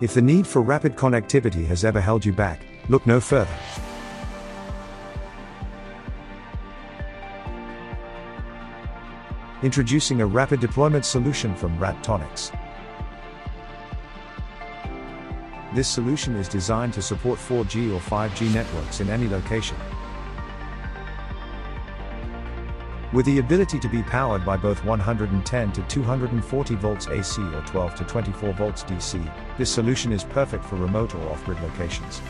If the need for rapid connectivity has ever held you back, look no further. Introducing a rapid deployment solution from RADTONICS. This solution is designed to support 4G or 5G networks in any location. With the ability to be powered by both 110 to 240 volts AC or 12 to 24 volts DC, this solution is perfect for remote or off-grid locations.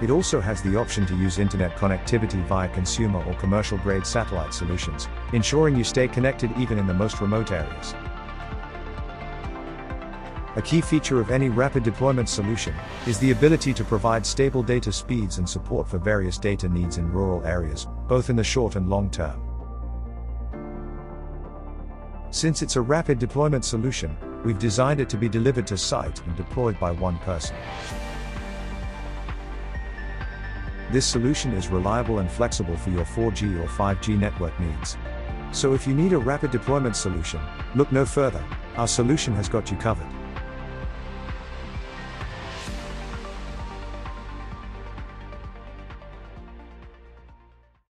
It also has the option to use internet connectivity via consumer or commercial grade satellite solutions, ensuring you stay connected even in the most remote areas. A key feature of any rapid deployment solution is the ability to provide stable data speeds and support for various data needs in rural areas, both in the short and long term. Since it's a rapid deployment solution, we've designed it to be delivered to site and deployed by one person. This solution is reliable and flexible for your 4G or 5G network needs. So if you need a rapid deployment solution, look no further, our solution has got you covered.